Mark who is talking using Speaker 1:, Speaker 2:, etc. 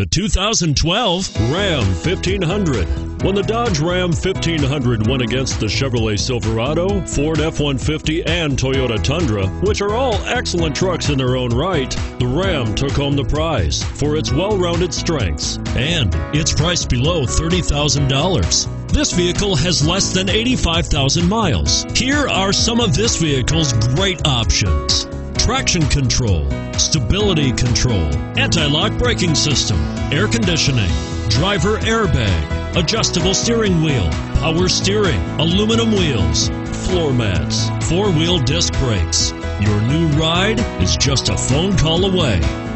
Speaker 1: The 2012 Ram 1500. When the Dodge Ram 1500 went against the Chevrolet Silverado, Ford F 150, and Toyota Tundra, which are all excellent trucks in their own right, the Ram took home the prize for its well rounded strengths and it's price below $30,000. This vehicle has less than 85,000 miles. Here are some of this vehicle's great options traction control, stability control, anti lock braking system, air conditioning, driver airbag, adjustable steering wheel, power steering, aluminum wheels, floor mats, four wheel disc brakes. Your new ride is just a phone call away.